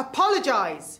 Apologise.